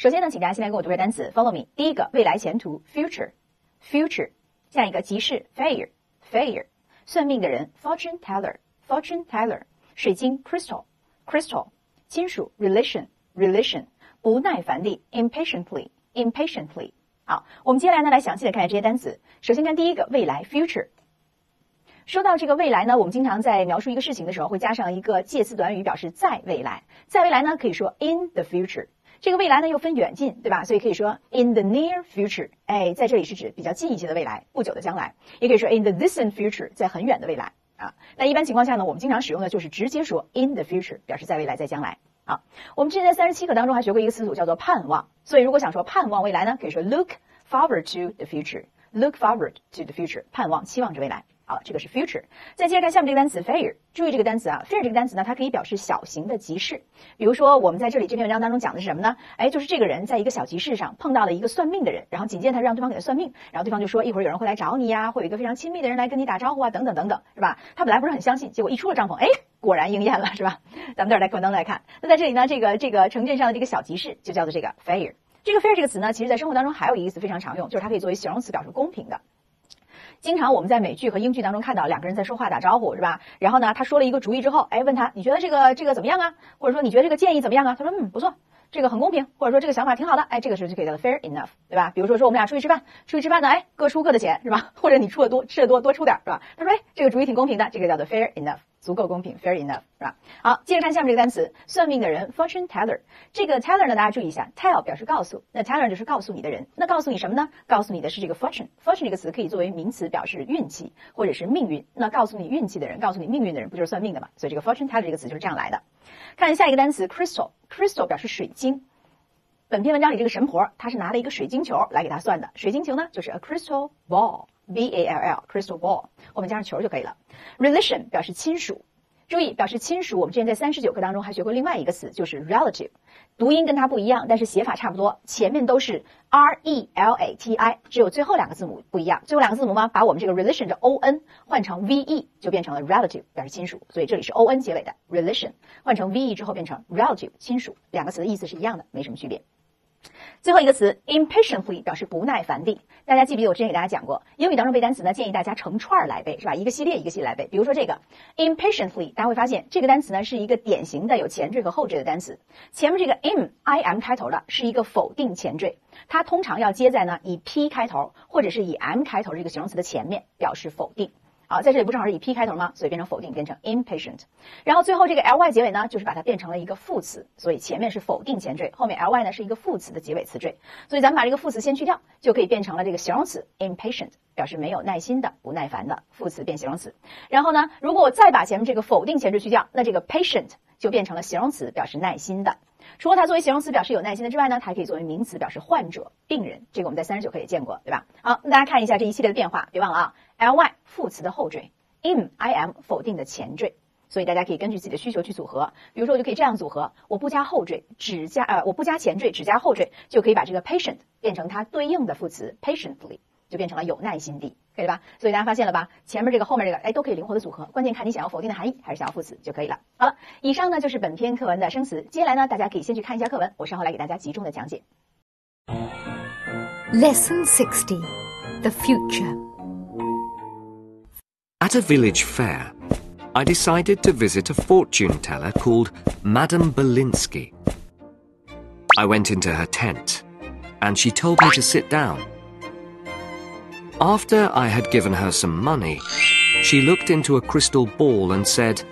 首先呢，请大家先来跟我读这单词，follow me。第一个，未来前途，future，future。下一个，集市，fair，fair。算命的人，fortune teller，fortune teller。水晶，crystal，crystal。亲属，relation，relation。不耐烦地，impatiently，impatiently。好，我们接下来呢，来详细的看一下这些单词。首先看第一个，未来，future。说到这个未来呢，我们经常在描述一个事情的时候，会加上一个介词短语，表示在未来。在未来呢，可以说 in the future。这个未来呢又分远近，对吧？所以可以说 in the near future。哎，在这里是指比较近一些的未来，不久的将来。也可以说 in the distant future，在很远的未来啊。那一般情况下呢，我们经常使用的就是直接说 in the future，表示在未来，在将来。好，我们之前在三十七课当中还学过一个词组，叫做盼望。所以如果想说盼望未来呢，可以说 look forward to the future。look forward to the future，盼望、期望着未来。好，这个是 future。再接着看下面这个单词 fair，注意这个单词啊，fair 这个单词呢，它可以表示小型的集市。比如说，我们在这里这篇文章当中讲的是什么呢？哎，就是这个人在一个小集市上碰到了一个算命的人，然后紧接着他让对方给他算命，然后对方就说一会儿有人会来找你呀，会有一个非常亲密的人来跟你打招呼啊，等等等等，是吧？他本来不是很相信，结果一出了帐篷，哎，果然应验了，是吧？咱们这儿来关灯来看，那在这里呢，这个这个城镇上的这个小集市就叫做这个 fair。这个 fair 这个词呢，其实在生活当中还有一个意思非常常用，就是它可以作为形容词表示公平的。经常我们在美剧和英剧当中看到两个人在说话打招呼是吧？然后呢，他说了一个主意之后，哎，问他你觉得这个这个怎么样啊？或者说你觉得这个建议怎么样啊？他说嗯不错，这个很公平，或者说这个想法挺好的，哎，这个时候就可以叫做 fair enough，对吧？比如说说我们俩出去吃饭，出去吃饭呢，哎，各出各的钱是吧？或者你出的多，吃的多，多出点是吧？他说哎，这个主意挺公平的，这个叫做 fair enough。足够公平，fair enough，是吧？好，接着看下面这个单词，算命的人，fortune teller。这个 teller 呢，大家注意一下，tell 表示告诉，那 teller 就是告诉你的人。那告诉你什么呢？告诉你的是这个 fortune。fortune 这个词可以作为名词表示运气或者是命运。那告诉你运气的人，告诉你命运的人，不就是算命的嘛？所以这个 fortune teller 这个词就是这样来的。看下一个单词，crystal。crystal 表示水晶。本篇文章里这个神婆，她是拿了一个水晶球来给他算的。水晶球呢，就是 a crystal ball。V A L L crystal ball，后面加上球就可以了。Relation 表示亲属，注意表示亲属。我们之前在三十九课当中还学过另外一个词，就是 relative，读音跟它不一样，但是写法差不多，前面都是 R E L A T I，只有最后两个字母不一样。最后两个字母嘛，把我们这个 relation 的 O N 换成 V E，就变成了 relative，表示亲属。所以这里是 O N 结尾的 relation，换成 V E 之后变成 relative，亲属，两个词的意思是一样的，没什么区别。最后一个词 impatiently 表示不耐烦地，大家记不记得我之前给大家讲过，英语当中背单词呢，建议大家成串儿来背，是吧？一个系列一个系列来背。比如说这个 impatiently，大家会发现这个单词呢是一个典型的有前缀和后缀的单词，前面这个 im i m 开头的是一个否定前缀，它通常要接在呢以 p 开头或者是以 m 开头这个形容词的前面，表示否定。好，在这里不正好是以 p 开头吗？所以变成否定，变成 impatient。然后最后这个 ly 结尾呢，就是把它变成了一个副词，所以前面是否定前缀，后面 ly 呢是一个副词的结尾词缀。所以咱们把这个副词先去掉，就可以变成了这个形容词 impatient，表示没有耐心的、不耐烦的。副词变形容词。然后呢，如果我再把前面这个否定前缀去掉，那这个 patient 就变成了形容词，表示耐心的。除了它作为形容词表示有耐心的之外呢，它还可以作为名词表示患者、病人。这个我们在三十九课也见过，对吧？好，那大家看一下这一系列的变化，别忘了啊。Ly 副词的后缀，im i m 否定的前缀，所以大家可以根据自己的需求去组合。比如说，我就可以这样组合：我不加后缀，只加呃，我不加前缀，只加后缀，就可以把这个 patient 变成它对应的副词 patiently，就变成了有耐心地，可以吧？所以大家发现了吧？前面这个后面这个，哎，都可以灵活的组合，关键看你想要否定的含义还是想要副词就可以了。好了，以上呢就是本篇课文的生词，接下来呢，大家可以先去看一下课文，我稍后来给大家集中的讲解。Lesson sixty: The future. At a village fair, I decided to visit a fortune teller called Madame Belinsky. I went into her tent, and she told me to sit down. After I had given her some money, she looked into a crystal ball and said,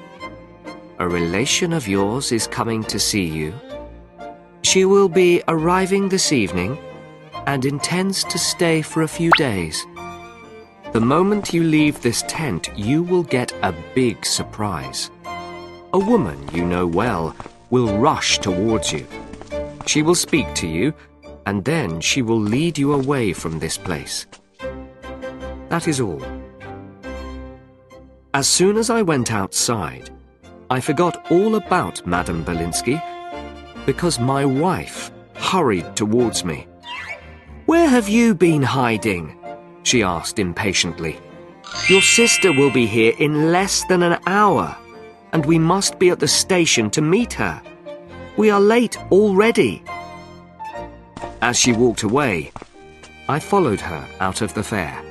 A relation of yours is coming to see you. She will be arriving this evening and intends to stay for a few days. The moment you leave this tent, you will get a big surprise. A woman you know well will rush towards you. She will speak to you, and then she will lead you away from this place. That is all. As soon as I went outside, I forgot all about Madame Belinsky because my wife hurried towards me. Where have you been hiding? she asked impatiently. Your sister will be here in less than an hour, and we must be at the station to meet her. We are late already. As she walked away, I followed her out of the fair.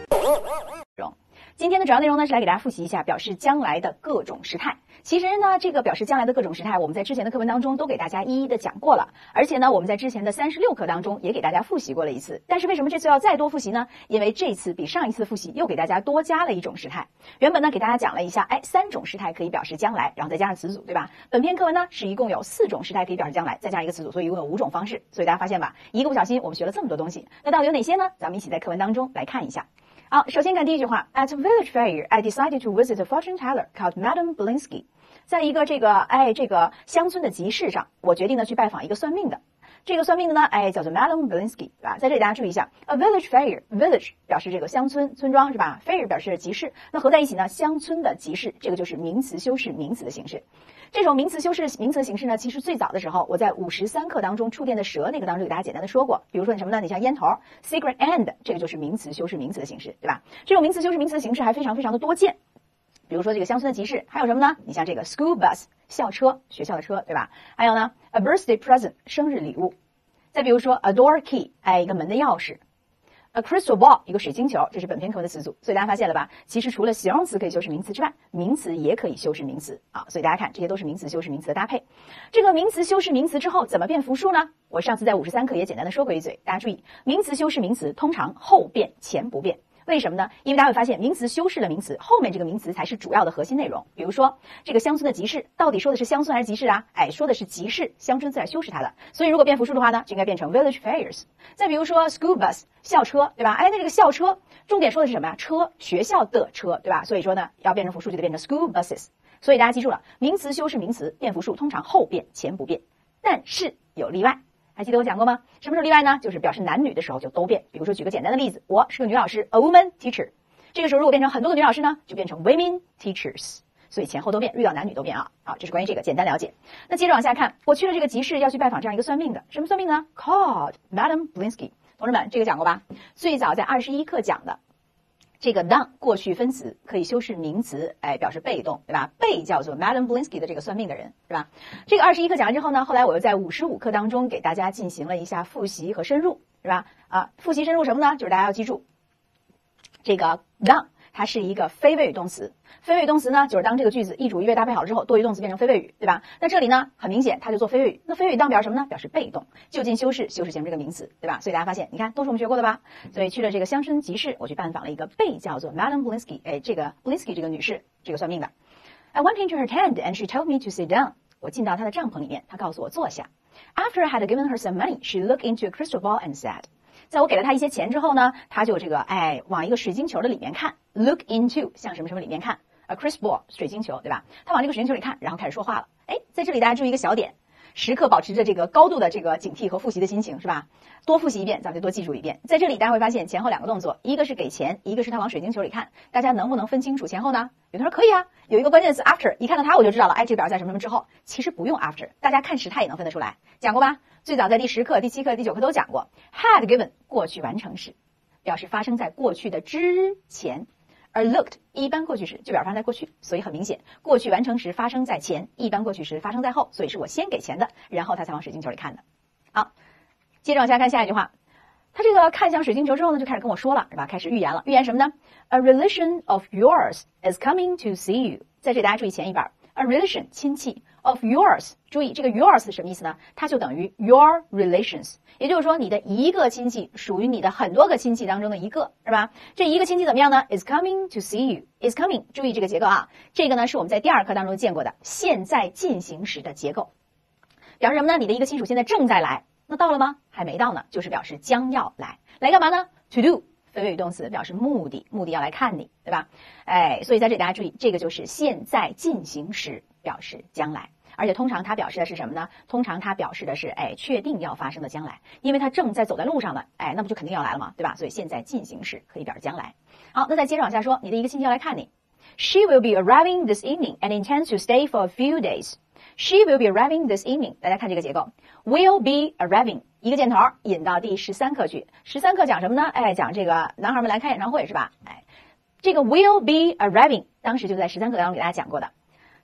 今天的主要内容呢是来给大家复习一下表示将来的各种时态。 其实呢，这个表示将来的各种时态，我们在之前的课文当中都给大家一一的讲过了，而且呢，我们在之前的三十六课当中也给大家复习过了一次。但是为什么这次要再多复习呢？因为这次比上一次复习又给大家多加了一种时态。原本呢给大家讲了一下，哎，三种时态可以表示将来，然后再加上词组，对吧？本篇课文呢是一共有四种时态可以表示将来，再加一个词组，所以一共有五种方式。所以大家发现吧，一个不小心我们学了这么多东西，那到底有哪些呢？咱们一起在课文当中来看一下。好，首先看第一句话，At village fair, I decided to visit a fortune teller called Madame Blinsky。在一个这个哎这个乡村的集市上，我决定呢去拜访一个算命的。这个算命的呢，哎叫做 Madame Blinsky，对吧？在这里大家注意一下，a village fair，village 表示这个乡村村庄是吧？fair 表示集市，那合在一起呢，乡村的集市，这个就是名词修饰名词的形式。这种名词修饰名词形式呢，其实最早的时候，我在五十三课当中触电的蛇那个当中给大家简单的说过。比如说你什么呢？你像烟头，cigarette end，这个就是名词修饰名词的形式，对吧？这种名词修饰名词的形式还非常非常的多见。比如说这个乡村的集市，还有什么呢？你像这个 school bus 校车，学校的车，对吧？还有呢，a birthday present 生日礼物。再比如说 a door key，哎，一个门的钥匙。A crystal ball 一个水晶球，这是本篇课文的词组。所以大家发现了吧？其实除了形容词可以修饰名词之外，名词也可以修饰名词啊。所以大家看，这些都是名词修饰名词的搭配。这个名词修饰名词之后怎么变复数呢？我上次在五十三课也简单的说过一嘴，大家注意，名词修饰名词通常后变前不变。为什么呢？因为大家会发现，名词修饰了名词，后面这个名词才是主要的核心内容。比如说，这个乡村的集市，到底说的是乡村还是集市啊？哎，说的是集市，乡村自然修饰它了。所以如果变复数的话呢，就应该变成 village fairs。再比如说 school bus 校车，对吧？哎，那这个校车重点说的是什么呀？车，学校的车，对吧？所以说呢，要变成复数就得变成 school buses。所以大家记住了，名词修饰名词变复数通常后变前不变，但是有例外。还记得我讲过吗？什么时候例外呢？就是表示男女的时候就都变。比如说，举个简单的例子，我是个女老师，a woman teacher。这个时候如果变成很多个女老师呢，就变成 women teachers。所以前后都变，遇到男女都变啊。好，这是关于这个简单了解。那接着往下看，我去了这个集市，要去拜访这样一个算命的。什么算命呢？Called Madam Blinsky。同志们，这个讲过吧？最早在二十一课讲的。这个 done 过去分词可以修饰名词，哎，表示被动，对吧？被叫做 Madam Blinsky 的这个算命的人，是吧？这个二十一课讲完之后呢，后来我又在五十五课当中给大家进行了一下复习和深入，是吧？啊，复习深入什么呢？就是大家要记住这个 done。它是一个非谓语动词，非谓语动词呢，就是当这个句子一主一谓搭配好之后，多余动词变成非谓语，对吧？那这里呢，很明显它就做非谓语。那非谓语当表示什么呢？表示被动，就近修饰，修饰前面这个名词，对吧？所以大家发现，你看都是我们学过的吧？所以去了这个乡村集市，我去拜访了一个被叫做 Madam Blinsky，哎，这个 Blinsky 这个女士，这个算命的。I went into her tent and she told me to sit down。我进到她的帐篷里面，她告诉我坐下。After I had given her some money, she looked into a crystal ball and said. 在我给了他一些钱之后呢，他就这个哎往一个水晶球的里面看，look into 向什么什么里面看，a crystal ball 水晶球对吧？他往这个水晶球里看，然后开始说话了。哎，在这里大家注意一个小点，时刻保持着这个高度的这个警惕和复习的心情是吧？多复习一遍，咱们就多记住一遍。在这里大家会发现前后两个动作，一个是给钱，一个是他往水晶球里看，大家能不能分清楚前后呢？有同学说可以啊，有一个关键词 after，一看到它我就知道了，哎，这个表在什么什么之后。其实不用 after，大家看时态也能分得出来，讲过吧？最早在第十课、第七课、第九课都讲过，had given 过去完成时，表示发生在过去的之前，而 looked 一般过去时就表示发生在过去，所以很明显，过去完成时发生在前，一般过去时发生在后，所以是我先给钱的，然后他才往水晶球里看的。好，接着往下看下一句话，他这个看向水晶球之后呢，就开始跟我说了，是吧？开始预言了，预言什么呢？A relation of yours is coming to see you。在这大家注意前一半，a relation 亲戚。Of yours，注意这个 yours 什么意思呢？它就等于 your relations，也就是说你的一个亲戚属于你的很多个亲戚当中的一个，是吧？这一个亲戚怎么样呢？Is coming to see you，is coming。注意这个结构啊，这个呢是我们在第二课当中见过的现在进行时的结构，表示什么呢？你的一个亲属现在正在来，那到了吗？还没到呢，就是表示将要来，来干嘛呢？To do，非谓语动词表示目的，目的要来看你，对吧？哎，所以在这里大家注意，这个就是现在进行时，表示将来。而且通常它表示的是什么呢？通常它表示的是，哎，确定要发生的将来，因为它正在走在路上了，哎，那不就肯定要来了吗？对吧？所以现在进行时可以表示将来。好，那再接着往下说，你的一个亲戚要来看你。She will be arriving this evening and intends to stay for a few days. She will be arriving this evening. 大家看这个结构，will be arriving 一个箭头引到第十三课去。十三课讲什么呢？哎，讲这个男孩们来开演唱会是吧？哎，这个 will be arriving 当时就在十三课当中给大家讲过的。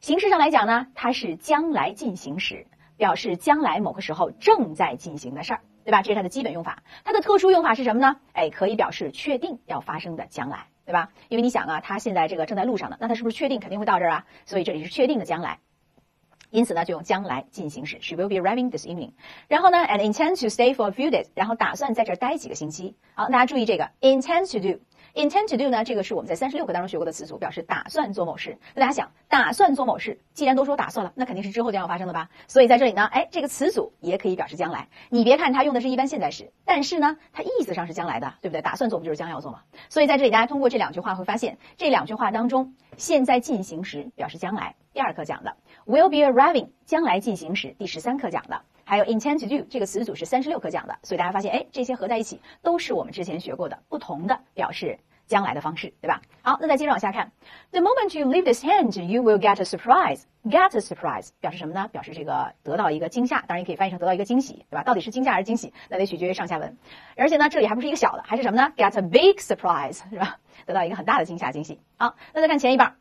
形式上来讲呢，它是将来进行时，表示将来某个时候正在进行的事儿。对吧？这是它的基本用法。它的特殊用法是什么呢？哎，可以表示确定要发生的将来，对吧？因为你想啊，他现在这个正在路上呢，那他是不是确定肯定会到这儿啊？所以这里是确定的将来。因此呢，就用将来进行时，She will be arriving this evening。然后呢，and intend to stay for a few days，然后打算在这儿待几个星期。好，大家注意这个 intend to do。Intend to do 呢？这个是我们在三十六课当中学过的词组，表示打算做某事。那大家想，打算做某事，既然都说打算了，那肯定是之后将要发生的吧？所以在这里呢，哎，这个词组也可以表示将来。你别看它用的是一般现在时，但是呢，它意思上是将来的，对不对？打算做不就是将要做吗？所以在这里，大家通过这两句话会发现，这两句话当中，现在进行时表示将来。第二课讲的 will be arriving，将来进行时。第十三课讲的。还有 intend to do 这个词组是三十六课讲的，所以大家发现，哎，这些合在一起都是我们之前学过的不同的表示将来的方式，对吧？好，那再接着往下看，the moment you leave this hand, you will get a surprise. Get a surprise 表示什么呢？表示这个得到一个惊吓，当然也可以翻译成得到一个惊喜，对吧？到底是惊吓还是惊喜，那得取决于上下文。而且呢，这里还不是一个小的，还是什么呢？Get a big surprise 是吧？得到一个很大的惊吓惊喜。好，那再看前一半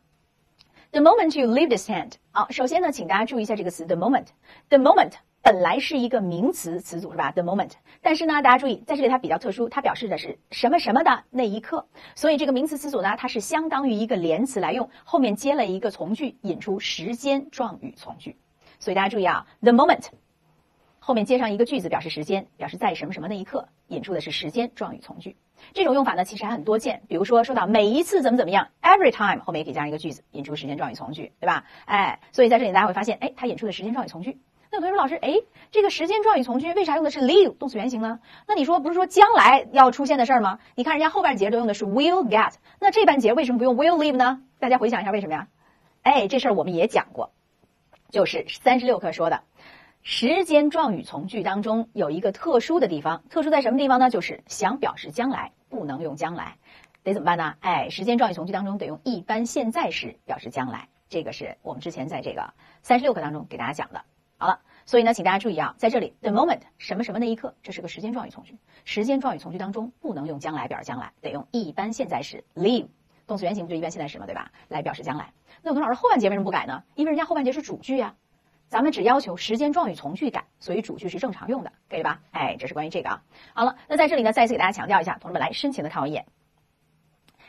，the moment you leave this hand。好，首先呢，请大家注意一下这个词，the moment，the moment。本来是一个名词词组是吧？The moment，但是呢，大家注意，在这里它比较特殊，它表示的是什么什么的那一刻，所以这个名词词组呢，它是相当于一个连词来用，后面接了一个从句，引出时间状语从句。所以大家注意啊，the moment 后面接上一个句子表示时间，表示在什么什么那一刻，引出的是时间状语从句。这种用法呢，其实还很多见，比如说说到每一次怎么怎么样，every time 后面也可以加上一个句子，引出时间状语从句，对吧？哎，所以在这里大家会发现，哎，它引出的时间状语从句。那有同学说，老师，哎，这个时间状语从句为啥用的是 leave 动词原形呢？那你说不是说将来要出现的事儿吗？你看人家后半节都用的是 will get，那这半节为什么不用 will leave 呢？大家回想一下为什么呀？哎，这事儿我们也讲过，就是三十六课说的，时间状语从句当中有一个特殊的地方，特殊在什么地方呢？就是想表示将来不能用将来，得怎么办呢？哎，时间状语从句当中得用一般现在时表示将来，这个是我们之前在这个三十六课当中给大家讲的。所以呢，请大家注意啊，在这里，the moment 什么什么那一刻，这是个时间状语从句。时间状语从句当中不能用将来表示将来，得用一般现在时 leave 动词原形不就一般现在时吗？对吧？来表示将来。那有同学老师后半节为什么不改呢？因为人家后半节是主句呀，咱们只要求时间状语从句改，所以主句是正常用的，可以吧？哎，这是关于这个啊。好了，那在这里呢，再次给大家强调一下，同志们来深情的看我一眼。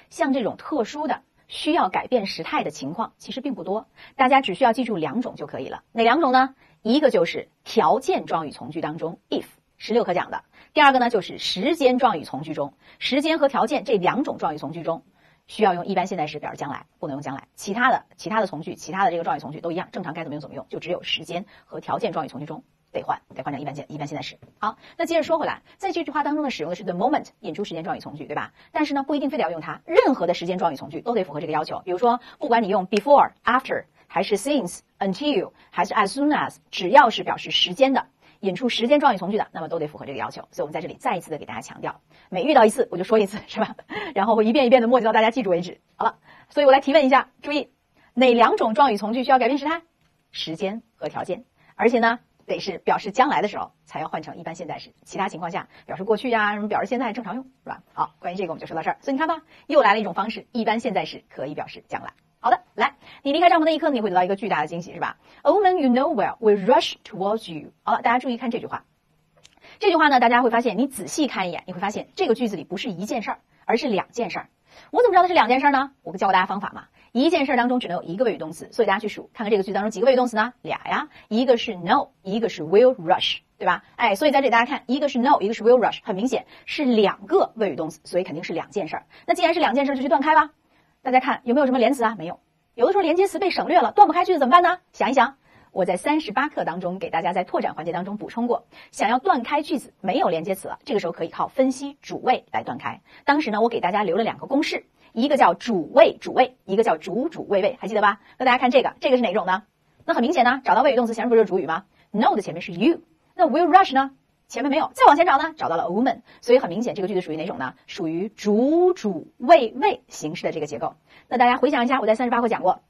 像这种特殊的。需要改变时态的情况其实并不多，大家只需要记住两种就可以了。哪两种呢？一个就是条件状语从句当中，if 十六课讲的；第二个呢就是时间状语从句中，时间和条件这两种状语从句中，需要用一般现在时表示将来，不能用将来。其他的其他的从句，其他的这个状语从句都一样，正常该怎么用怎么用，就只有时间和条件状语从句中。得换，得换成一般现一般现在时。好，那接着说回来，在这句话当中呢，使用的是 the moment 引出时间状语从句，对吧？但是呢，不一定非得要用它，任何的时间状语从句都得符合这个要求。比如说，不管你用 before、after，还是 since、until，还是 as soon as，只要是表示时间的，引出时间状语从句的，那么都得符合这个要求。所以我们在这里再一次的给大家强调，每遇到一次我就说一次，是吧？然后会一遍一遍的墨迹到大家记住为止。好了，所以我来提问一下，注意哪两种状语从句需要改变时态？时间和条件，而且呢？得是表示将来的时候才要换成一般现在时，其他情况下表示过去呀，什么表示现在正常用，是吧？好，关于这个我们就说到这儿。所以你看吧，又来了一种方式，一般现在时可以表示将来。好的，来，你离开帐篷那一刻，你会得到一个巨大的惊喜，是吧？A woman you know well will rush towards you。好了，大家注意看这句话。这句话呢，大家会发现，你仔细看一眼，你会发现这个句子里不是一件事儿，而是两件事儿。我怎么知道它是两件事儿呢？我教过大家方法嘛。一件事儿当中只能有一个谓语动词，所以大家去数，看看这个句子当中几个谓语动词呢？俩呀，一个是 no，一个是 will rush，对吧？哎，所以在这里大家看，一个是 no，一个是 will rush，很明显是两个谓语动词，所以肯定是两件事儿。那既然是两件事，就去断开吧。大家看有没有什么连词啊？没有，有的时候连接词被省略了，断不开句子怎么办呢？想一想，我在三十八课当中给大家在拓展环节当中补充过，想要断开句子没有连接词了，这个时候可以靠分析主谓来断开。当时呢，我给大家留了两个公式。一个叫主谓主谓，一个叫主主谓谓，还记得吧？那大家看这个，这个是哪种呢？那很明显呢，找到谓语动词前面不就是主语吗？No 的前面是 you，那 will rush 呢？前面没有，再往前找呢，找到了 a woman，所以很明显这个句子属于哪种呢？属于主主谓谓形式的这个结构。那大家回想一下，我在三十八课讲过，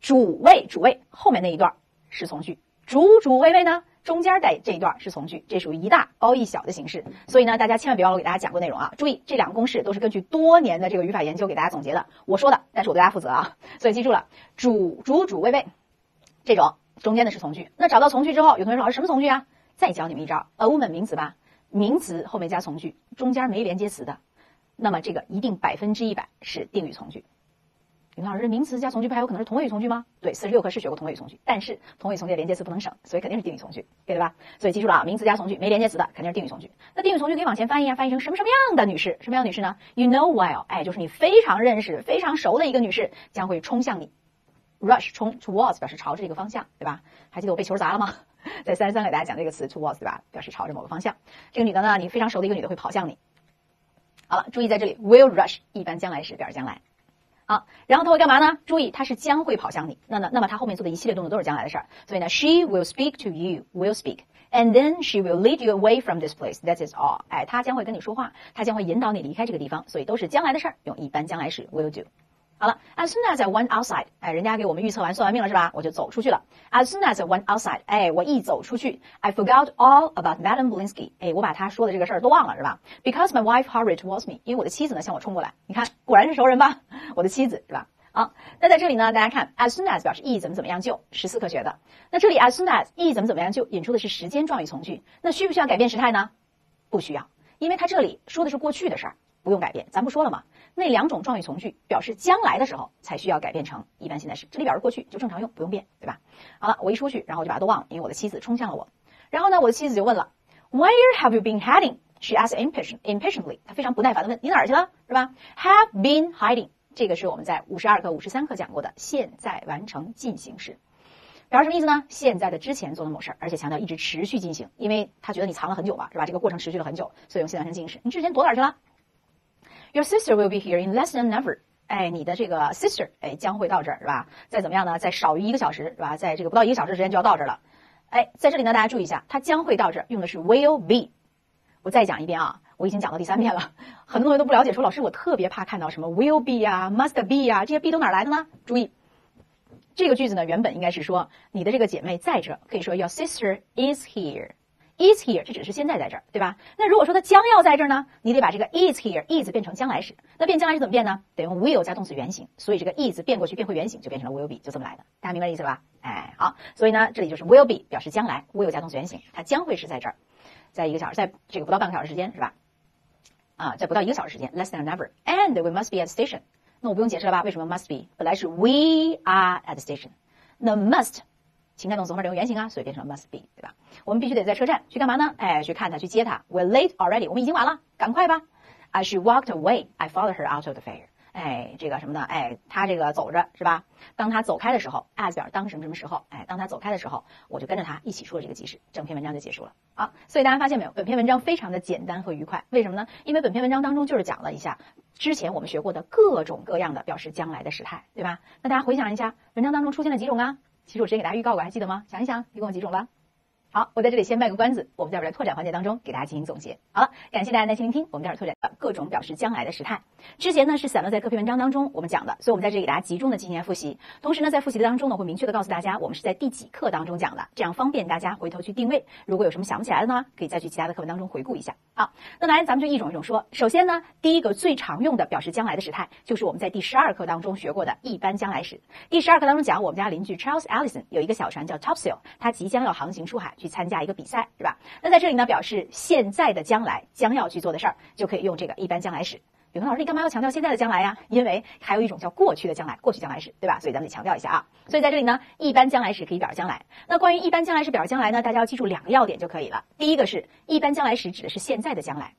主谓主谓后面那一段是从句，主主谓谓呢？中间带这一段是从句，这属于一大包一小的形式，所以呢，大家千万别忘了我给大家讲过内容啊！注意，这两个公式都是根据多年的这个语法研究给大家总结的，我说的，但是我对大家负责啊！所以记住了，主主主谓谓，这种中间的是从句。那找到从句之后，有同学说老师什么从句啊？再教你们一招，a woman 名词吧，名词后面加从句，中间没连接词的，那么这个一定百分之一百是定语从句。李老师，名词加从句不还有可能是同位语从句吗？对，四十六课是学过同位语从句，但是同位语从句连接词不能省，所以肯定是定语从句，对吧？所以记住了啊，名词加从句没连接词的肯定是定语从句。那定语从句可以往前翻译啊，翻译成什么什么样的女士？什么样的女士呢？You know well，哎，就是你非常认识、非常熟的一个女士将会冲向你，rush 冲 towards 表示朝着这个方向，对吧？还记得我被球砸了吗？在三十三给大家讲这个词 towards，对吧？表示朝着某个方向。这个女的呢，你非常熟的一个女的会跑向你。好了，注意在这里，will rush 一般将来时表示将来。好，然后他会干嘛呢？注意，他是将会跑向你。那那那么他后面做的一系列动作都是将来的事儿。所以呢，she will speak to you，will speak，and then she will lead you away from this place. That is all。哎，他将会跟你说话，他将会引导你离开这个地方。所以都是将来的事儿，用一般将来时 will do。好了，as soon as I went outside，哎，人家给我们预测完算完命了是吧？我就走出去了。As soon as I went outside，哎，我一走出去，I forgot all about Madame Blinsky，哎，我把他说的这个事儿都忘了是吧？Because my wife hurried towards me，因为我的妻子呢向我冲过来。你看，果然是熟人吧？我的妻子是吧？好，那在这里呢，大家看，as soon as 表示一怎么怎么样就，十四课学的。那这里 as soon as 一怎么怎么样就引出的是时间状语从句，那需不需要改变时态呢？不需要，因为它这里说的是过去的事儿，不用改变。咱不说了吗？那两种状语从句表示将来的时候才需要改变成一般现在时，这里表示过去就正常用，不用变，对吧？好了，我一出去，然后我就把它都忘了，因为我的妻子冲向了我。然后呢，我的妻子就问了，Where have you been hiding? She asked impatient, impatiently. 她非常不耐烦的问，你哪儿去了，是吧？Have been hiding. 这个是我们在五十二课、五十三课讲过的现在完成进行时，表示什么意思呢？现在的之前做的某事儿，而且强调一直持续进行，因为他觉得你藏了很久嘛，是吧？这个过程持续了很久，所以用现在完成进行时。你之前躲哪儿去了？Your sister will be here in less than an hour。哎，你的这个 sister 哎将会到这儿，是吧？再怎么样呢？再少于一个小时，是吧？在这个不到一个小时之间就要到这儿了。哎，在这里呢，大家注意一下，它将会到这儿，用的是 will be。我再讲一遍啊。我已经讲到第三遍了，很多同学都不了解，说老师我特别怕看到什么 will be 啊，must be 啊，这些 be 都哪来的呢？注意，这个句子呢原本应该是说你的这个姐妹在这，可以说 your sister is here Is here，这指的是现在在这儿，对吧？那如果说它将要在这儿呢，你得把这个 is here，is 变成将来时，那变将来时怎么变呢？得用 will 加动词原形，所以这个 is 变过去变回原形就变成了 will be，就这么来的，大家明白意思了吧？哎，好，所以呢这里就是 will be 表示将来，will 加动词原形，它将会是在这儿，在一个小时，在这个不到半个小时时间，是吧？啊，在不到一个小时时间，less than an hour，and we must be at station。那我不用解释了吧？为什么 must be？本来是 we are at station，那 must 情感动词后面得用原形啊，所以变成 must be，对吧？我们必须得在车站去干嘛呢？哎，去看他，去接他。We're late already，我们已经晚了，赶快吧。As she walked away，I followed her out of the fair。哎，这个什么呢？哎，他这个走着是吧？当他走开的时候，as 表示当什么什么时候？哎，当他走开的时候，我就跟着他一起出了这个集市，整篇文章就结束了。好，所以大家发现没有？本篇文章非常的简单和愉快。为什么呢？因为本篇文章当中就是讲了一下之前我们学过的各种各样的表示将来的时态，对吧？那大家回想一下，文章当中出现了几种啊？其实我之前给大家预告过，还记得吗？想一想，一共有几种了？好，我在这里先卖个关子，我们在会儿拓展环节当中给大家进行总结。好了，感谢大家耐心聆听，我们这儿拓展各种表示将来的时态。之前呢是散落在各篇文章当中我们讲的，所以我们在这里给大家集中的进行复习。同时呢，在复习的当中呢，会明确的告诉大家我们是在第几课当中讲的，这样方便大家回头去定位。如果有什么想不起来的呢，可以再去其他的课文当中回顾一下。好，那来咱们就一种一种说。首先呢，第一个最常用的表示将来的时态，就是我们在第十二课当中学过的一般将来时。第十二课当中讲，我们家邻居 Charles Ellison 有一个小船叫 Topsail，他即将要航行出海去去参加一个比赛。是吧？那在这里呢，表示现在的将来将要去做的事儿，就可以用这个一般将来时。永恒老师，你干嘛要强调现在的将来呀？因为还有一种叫过去的将来，过去将来时，对吧？所以咱们得强调一下啊。所以在这里呢，一般将来时可以表示将来。那关于一般将来时表示将来呢，大家要记住两个要点就可以了。第一个是一般将来时指的是现在的将来。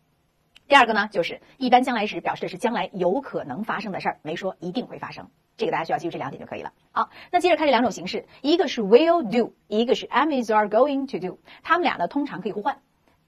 第二个呢，就是一般将来时表示的是将来有可能发生的事儿，没说一定会发生。这个大家需要记住这两点就可以了。好，那接着看这两种形式，一个是 will do，一个是 am is are going to do。它们俩呢通常可以互换，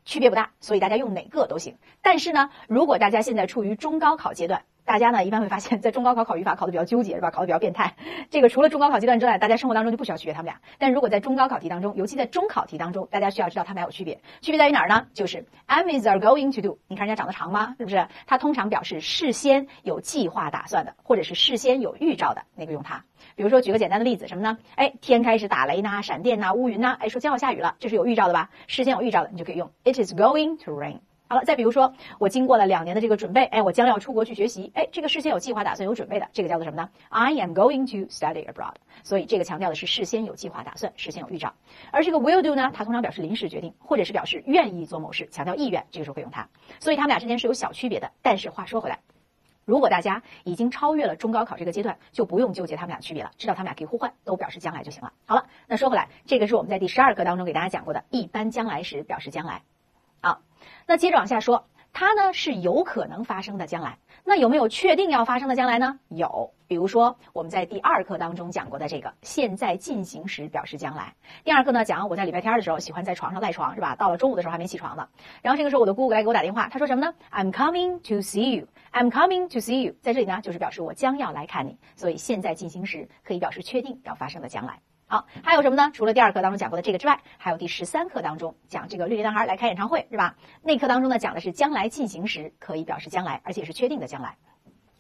区别不大，所以大家用哪个都行。但是呢，如果大家现在处于中高考阶段，大家呢一般会发现，在中高考考语法考的比较纠结，是吧？考的比较变态。这个除了中高考阶段之外，大家生活当中就不需要区别他们俩。但如果在中高考题当中，尤其在中考题当中，大家需要知道他们俩有区别。区别在于哪儿呢？就是 am is are going to do。你看人家长得长吗？是不是？它通常表示事先有计划打算的，或者是事先有预兆的那个用它。比如说举个简单的例子，什么呢？哎，天开始打雷呐，闪电呐，乌云呐，哎，说将要下雨了，这是有预兆的吧？事先有预兆的，你就可以用 It is going to rain。好了，再比如说，我经过了两年的这个准备，哎，我将要出国去学习，哎，这个事先有计划、打算、有准备的，这个叫做什么呢？I am going to study abroad。所以这个强调的是事先有计划、打算，事先有预兆。而这个 will do 呢，它通常表示临时决定，或者是表示愿意做某事，强调意愿，这个时候会用它。所以他们俩之间是有小区别的。但是话说回来，如果大家已经超越了中高考这个阶段，就不用纠结他们俩区别了，知道他们俩可以互换，都表示将来就行了。好了，那说回来，这个是我们在第十二课当中给大家讲过的，一般将来时表示将来。好，那接着往下说。它呢是有可能发生的将来，那有没有确定要发生的将来呢？有，比如说我们在第二课当中讲过的这个现在进行时表示将来。第二课呢讲我在礼拜天的时候喜欢在床上赖床是吧？到了中午的时候还没起床呢。然后这个时候我的姑姑来给我打电话，她说什么呢？I'm coming to see you. I'm coming to see you. 在这里呢就是表示我将要来看你，所以现在进行时可以表示确定要发生的将来。好，还有什么呢？除了第二课当中讲过的这个之外，还有第十三课当中讲这个绿林男孩来开演唱会，是吧？那课当中呢讲的是将来进行时可以表示将来，而且是确定的将来。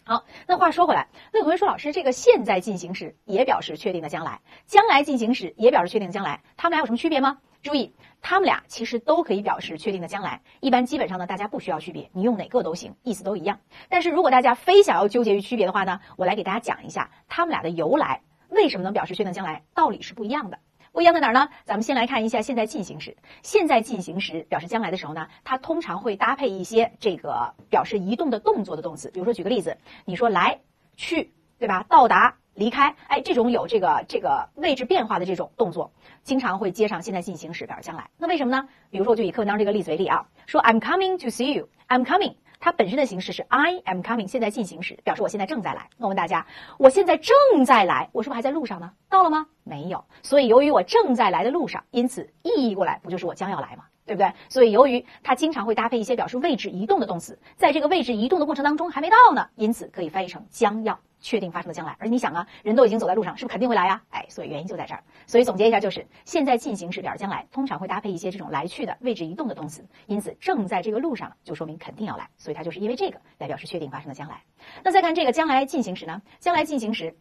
好，那话说回来，那有同学说老师，这个现在进行时也表示确定的将来，将来进行时也表示确定的将来，他们俩有什么区别吗？注意，他们俩其实都可以表示确定的将来。一般基本上呢，大家不需要区别，你用哪个都行，意思都一样。但是如果大家非想要纠结于区别的话呢，我来给大家讲一下他们俩的由来。为什么能表示确定将来？道理是不一样的，不一样在哪儿呢？咱们先来看一下现在进行时。现在进行时表示将来的时候呢，它通常会搭配一些这个表示移动的动作的动词。比如说，举个例子，你说来、去，对吧？到达、离开，哎，这种有这个这个位置变化的这种动作，经常会接上现在进行时表示将来。那为什么呢？比如说，我就以课文当中这个例子为例啊，说 I'm coming to see you. I'm coming. 它本身的形式是 I am coming，现在进行时，表示我现在正在来。那我问大家，我现在正在来，我是不是还在路上呢？到了吗？没有。所以由于我正在来的路上，因此意义过来不就是我将要来吗？对不对？所以由于它经常会搭配一些表示位置移动的动词，在这个位置移动的过程当中还没到呢，因此可以翻译成将要。确定发生的将来，而你想啊，人都已经走在路上，是不是肯定会来呀？哎，所以原因就在这儿。所以总结一下，就是现在进行时表示将来，通常会搭配一些这种来去的位置移动的动词，因此正在这个路上就说明肯定要来，所以它就是因为这个来表示确定发生的将来。那再看这个将来进行时呢？将来进行时，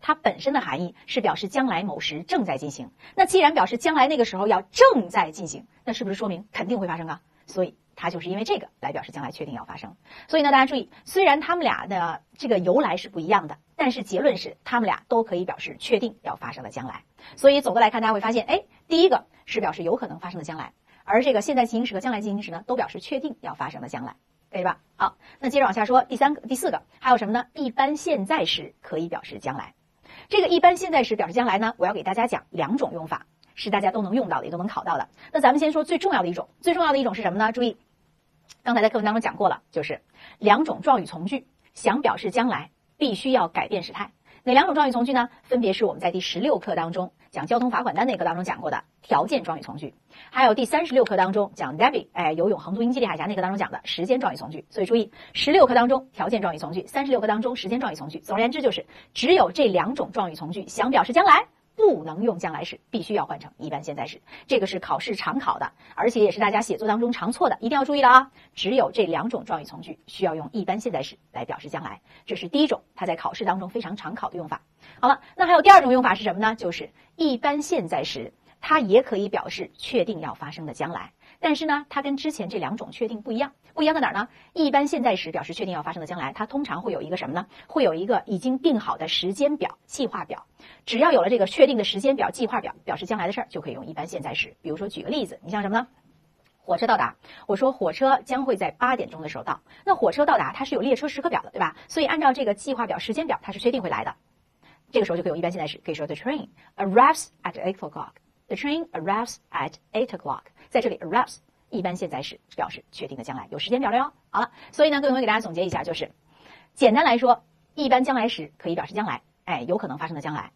它本身的含义是表示将来某时正在进行。那既然表示将来那个时候要正在进行，那是不是说明肯定会发生啊？所以。它就是因为这个来表示将来确定要发生，所以呢，大家注意，虽然他们俩的这个由来是不一样的，但是结论是他们俩都可以表示确定要发生的将来。所以总的来看，大家会发现，哎，第一个是表示有可能发生的将来，而这个现在进行时和将来进行时呢，都表示确定要发生的将来，可以吧？好，那接着往下说，第三个、第四个还有什么呢？一般现在时可以表示将来，这个一般现在时表示将来呢，我要给大家讲两种用法，是大家都能用到的，也都能考到的。那咱们先说最重要的一种，最重要的一种是什么呢？注意。刚才在课文当中讲过了，就是两种状语从句想表示将来，必须要改变时态。哪两种状语从句呢？分别是我们在第十六课当中讲交通罚款单那课当中讲过的条件状语从句，还有第三十六课当中讲 Debbie 哎游泳横渡英吉利海峡那课当中讲的时间状语从句。所以注意，十六课当中条件状语从句，三十六课当中时间状语从句。总而言之，就是只有这两种状语从句想表示将来。不能用将来时，必须要换成一般现在时。这个是考试常考的，而且也是大家写作当中常错的，一定要注意了啊！只有这两种状语从句需要用一般现在时来表示将来，这是第一种，它在考试当中非常常考的用法。好了，那还有第二种用法是什么呢？就是一般现在时，它也可以表示确定要发生的将来。但是呢，它跟之前这两种确定不一样，不一样在哪儿呢？一般现在时表示确定要发生的将来，它通常会有一个什么呢？会有一个已经定好的时间表、计划表。只要有了这个确定的时间表、计划表，表示将来的事儿，就可以用一般现在时。比如说，举个例子，你像什么呢？火车到达，我说火车将会在八点钟的时候到。那火车到达，它是有列车时刻表的，对吧？所以按照这个计划表、时间表，它是确定会来的。这个时候就可以用一般现在时，可以说 The train arrives at eight o'clock. The train arrives at eight o'clock. 在这里，arrives 一般现在时表示确定的将来，有时间表了哟。好了，所以呢，各位同学给大家总结一下，就是简单来说，一般将来时可以表示将来，哎，有可能发生的将来。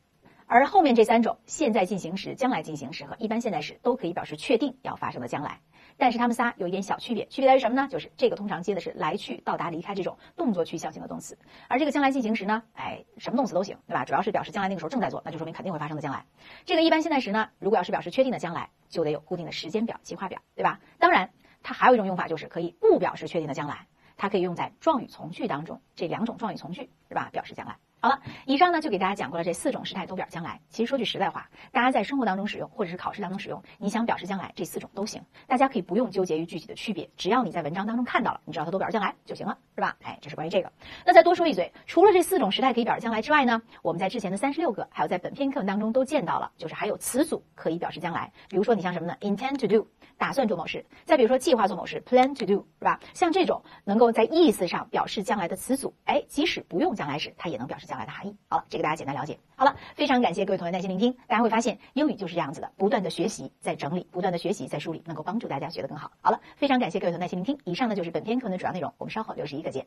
而后面这三种现在进行时、将来进行时和一般现在时都可以表示确定要发生的将来。但是它们仨有一点小区别，区别在于什么呢？就是这个通常接的是来去、到达、离开这种动作趋向性的动词，而这个将来进行时呢，哎，什么动词都行，对吧？主要是表示将来那个时候正在做，那就说明肯定会发生的将来。这个一般现在时呢，如果要是表示确定的将来，就得有固定的时间表、计划表，对吧？当然，它还有一种用法，就是可以不表示确定的将来，它可以用在状语从句当中，这两种状语从句是吧？表示将来。好了，以上呢就给大家讲过了这四种时态都表示将来。其实说句实在话，大家在生活当中使用或者是考试当中使用，你想表示将来，这四种都行。大家可以不用纠结于具体的区别，只要你在文章当中看到了，你知道它都表示将来就行了，是吧？哎，这是关于这个。那再多说一嘴，除了这四种时态可以表示将来之外呢，我们在之前的三十六个，还有在本篇课文当中都见到了，就是还有词组可以表示将来。比如说你像什么呢？intend to do。打算做某事，再比如说计划做某事，plan to do，是吧？像这种能够在意思上表示将来的词组，哎，即使不用将来时，它也能表示将来的含义。好了，这个大家简单了解。好了，非常感谢各位同学耐心聆听。大家会发现，英语就是这样子的，不断的学习，在整理，不断的学习，在梳理，能够帮助大家学得更好。好了，非常感谢各位同学耐心聆听。以上呢就是本篇课文的主要内容，我们稍后六十一课见。